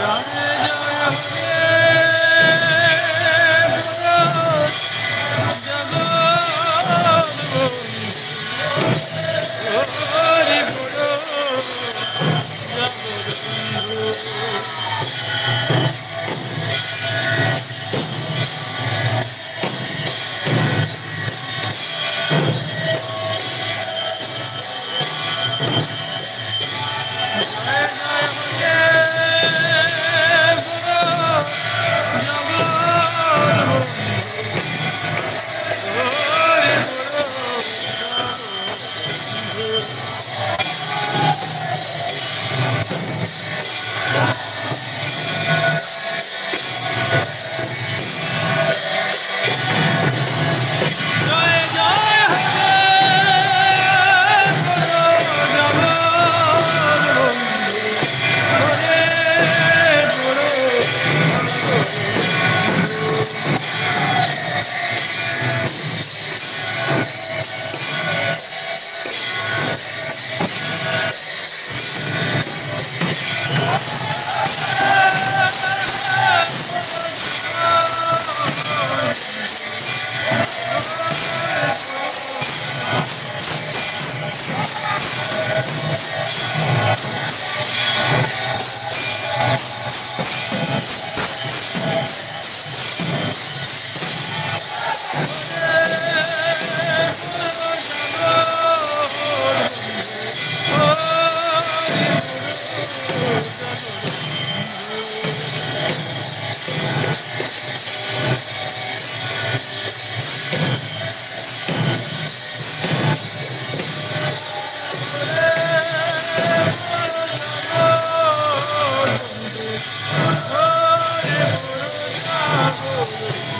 John. Deus.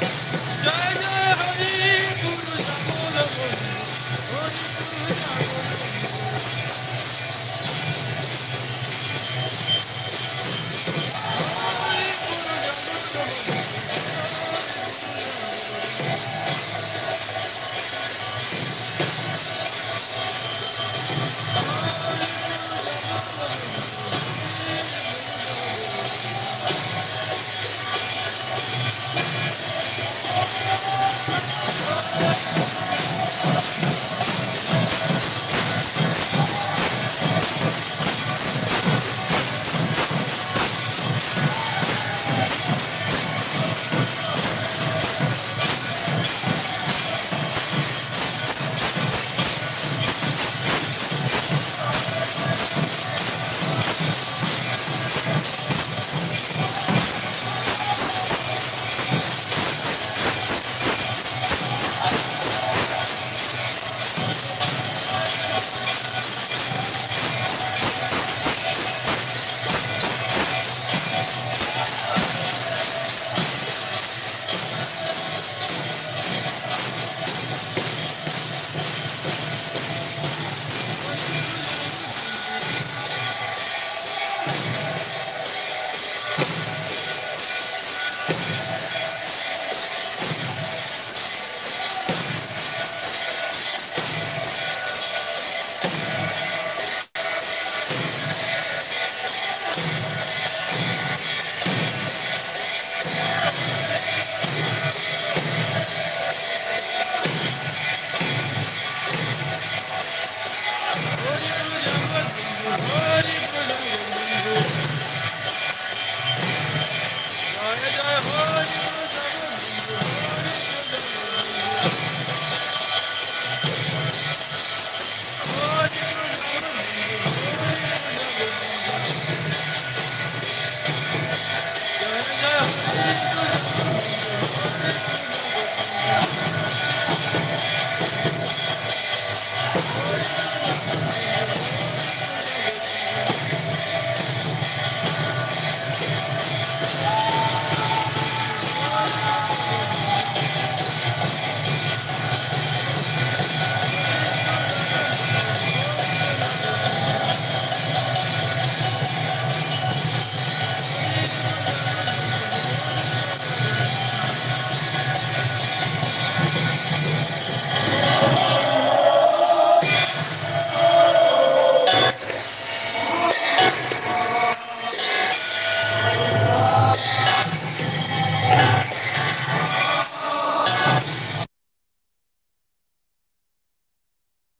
Jai Jai Hari Guru Sahodaya Hari